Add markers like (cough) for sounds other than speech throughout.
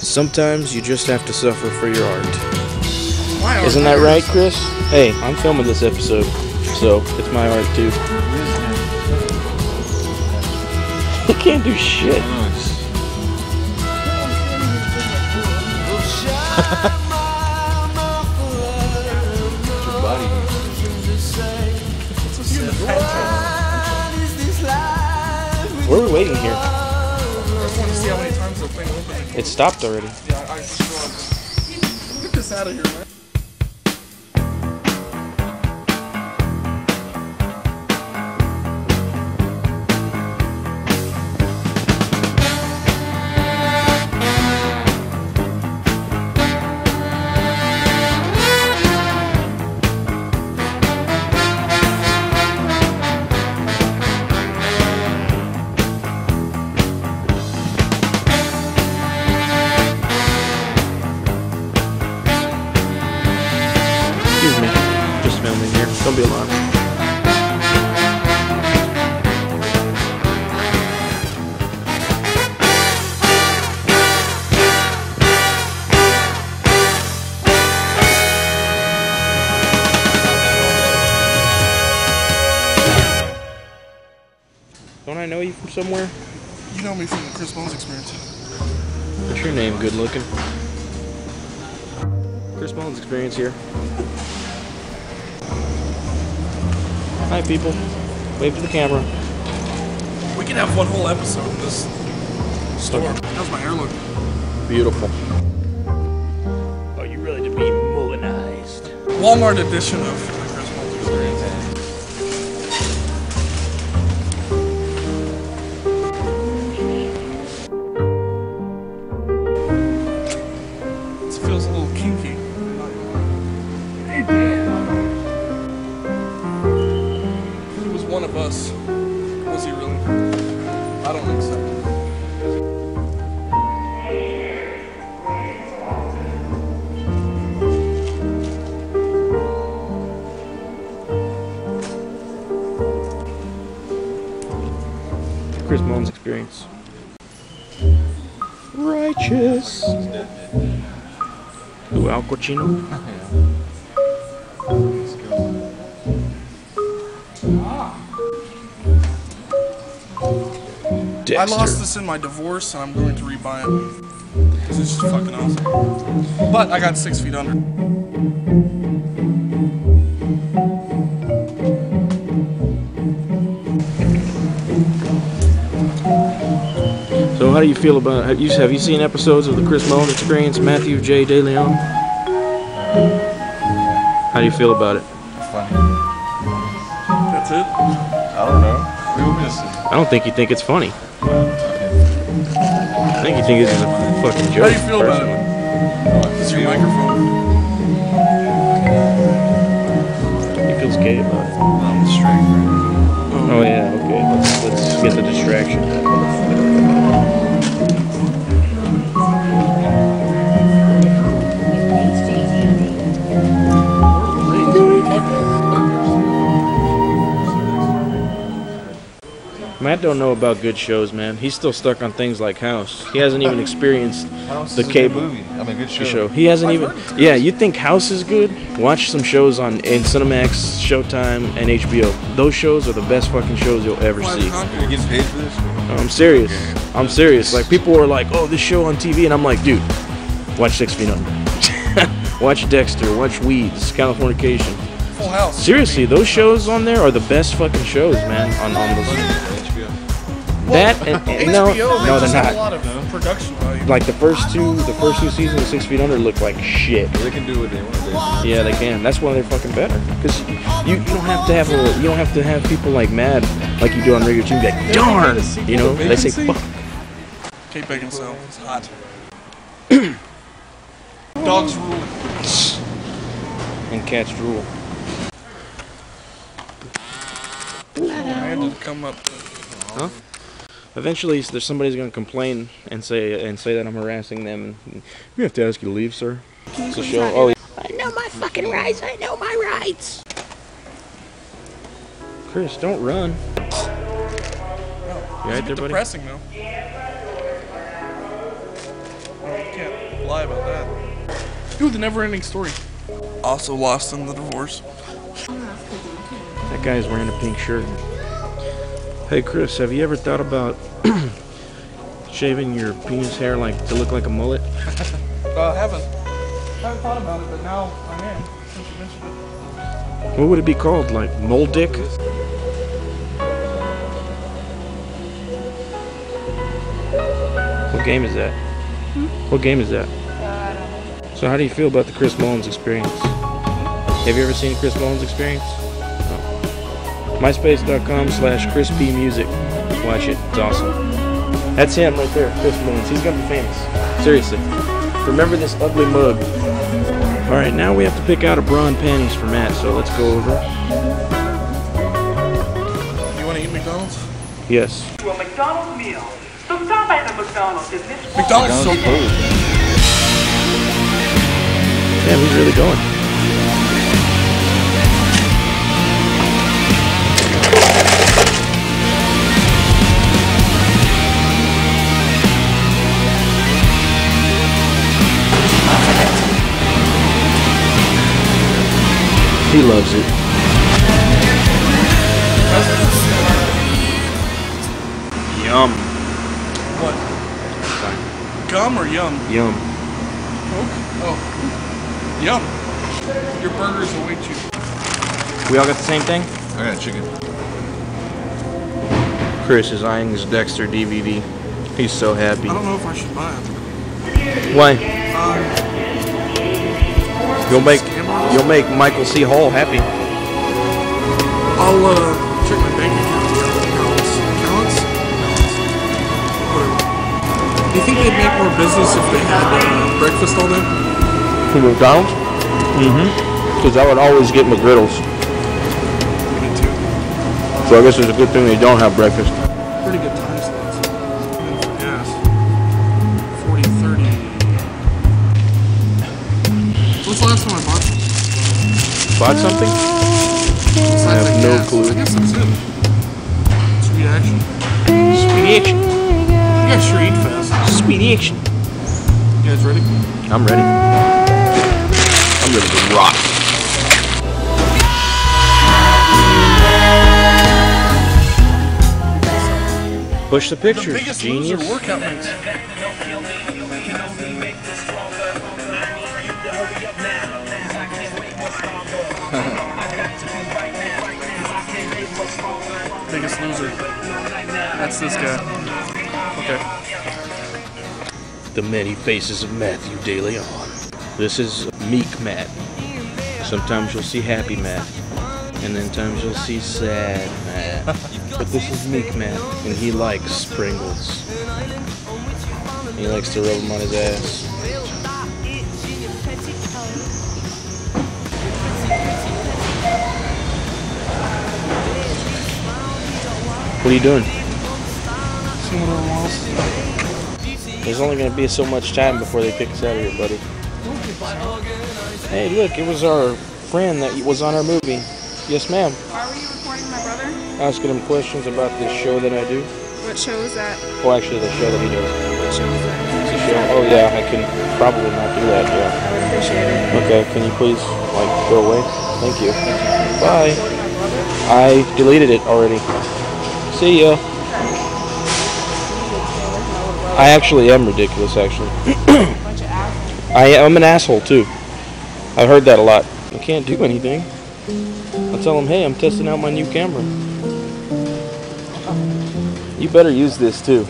Sometimes you just have to suffer for your art. My art. Isn't that right, Chris? Hey, I'm filming this episode, so it's my art too. (laughs) You can't do shit. (laughs) Where are we waiting here? It stopped already. Yeah, I saw Get this out of here, man. Somewhere? You know me from the Chris Bones experience. What's your name, good looking? Chris Mullins experience here. Hi, people. Wave to the camera. We can have one whole episode in this store. How's my hair look? Beautiful. Are you ready to be Mullinized? Walmart edition of the Chris Bones experience. Mullins. Righteous. Ooh, Al Pacino. Dexter. (laughs) Ah. I lost this in my divorce, and I'm going to rebuy it. Because it's just fucking awesome. But I got six feet under. How do you feel about? Have you have you seen episodes of the Chris Mullins Experience? Matthew J. DeLeon? How do you feel about it? Funny. That's it? I don't know. We will miss it. I don't think you think it's funny. I think you think it's a fucking joke. How do you feel about it? it? Is your microphone? He feels gay about it. I'm straight. Oh yeah, okay. Let's let's get the distraction. Don't know about good shows, man. He's still stuck on things like House. He hasn't even experienced the is a good cable movie. I mean, good show. show. He hasn't even. Yeah, you think House is good? Watch some shows on in Cinemax, Showtime, and HBO. Those shows are the best fucking shows you'll ever see. Are you getting paid for this? I'm serious. I'm serious. Like people are like, "Oh, this show on TV," and I'm like, "Dude, watch Six Feet Under, (laughs) watch Dexter, watch Weeds, Californication." Full house. Seriously, those shows on there are the best fucking shows, man. On on those. HBO. That and, and no, HBO, they no, they're have a not. lot of production value. Like the first two, the first two seasons of Six Feet Under look like shit. They can do what they want to do. Yeah, they can. That's why they're fucking better. Cause you, you don't have to have a you don't have to have people like mad like you do on regular TV. Like darn, you know they say fuck. Kate Beckinsale is hot. (clears throat) Dogs rule. and cats rule. I had to come up. Eventually, there's somebody's gonna complain and say and say that I'm harassing them. And we have to ask you to leave, sir. It's a show. Oh, I know my fucking rights. I know my rights. Chris, don't run. No. You It's right a there, bit buddy? depressing though. Oh, you can't. lie about that. Dude, the never-ending story. Also lost in the divorce. That guy's wearing a pink shirt. Hey Chris, have you ever thought about (clears throat) shaving your penis hair like to look like a mullet? (laughs) Uh, haven't. Haven't thought about it, but now I am. Since you mentioned it. What would it be called? Like mole dick? What game is that? What game is that? So how do you feel about the Chris Mullins experience? Have you ever seen Chris Mullins experience? No. MySpace.com slash Chris P Music. Watch it. It's awesome. That's him right there, Chris Mullins. He's gonna be famous. Seriously. Remember this ugly mug. Alright, now we have to pick out a bra and panties for Matt, so let's go over. You want to eat McDonald's? Yes. to a McDonald's meal. So stop at the McDonald's in this McDonald's so Sounds cool. cool. Damn, he's really going. He loves it. Yum. What? Gum or yum? Yum. Coke? Oh. Yum. Your burgers await you. We all got the same thing? I got chicken. Chris is eyeing his Dexter DVD. He's so happy. I don't know if I should buy it. Why? Um, You'll make you'll make Michael C. Hall happy. I'll uh, check my bank account. Accounts. Accounts? Whatever. Do you think they'd make more business if they had uh, breakfast all day? From McDonald's? Mm-hmm. Because I would always get McGriddles. Me too. So I guess it's a good thing they don't have breakfast. Something? Bought something? Besides I have like no gas? clue. I guess that's it. Sweet action. Sweet action. You guys sure eat fast. Sweet action. You guys ready? I'm ready. I'm ready to rock. Push the The pictures, biggest genius. loser workout mates. Loser. That's this guy. Okay. The many faces of Matthew De Leon. This is meek Matt. Sometimes you'll see happy Matt, and then times you'll see sad Matt. But this is meek Matt, and he likes Pringles. He likes to rub them on his ass. What are you doing? See what everyone else is doing. There's only going to be so much time before they kick us out of here, buddy. Hey, look, it was our friend that was on our movie. Yes, ma'am. Why were you recording my brother? Asking him questions about this show that I do. What show is that? Oh, actually, the show that he does. What show is that? It's a show. Oh, yeah, I can probably not do that. Yeah. I would appreciate it. Okay, can you please, like, go away? Thank you. Bye. I deleted it already. See ya. I actually am ridiculous, actually. (clears throat) I am an asshole too. I heard that a lot. I can't do anything. I tell them, hey, I'm testing out my new camera. You better use this too.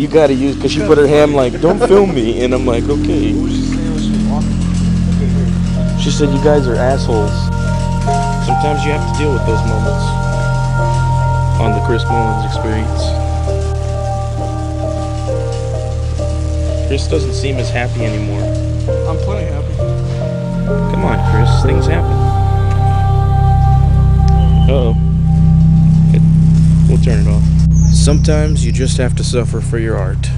You gotta use, cause she put her hand like, don't film me, and I'm like, okay. She said, you guys are assholes. Sometimes you have to deal with those moments on the Chris Mullins experience. Chris doesn't seem as happy anymore. I'm plenty happy. Come on, Chris. Things happen. Uh oh. We'll turn it off. Sometimes you just have to suffer for your art.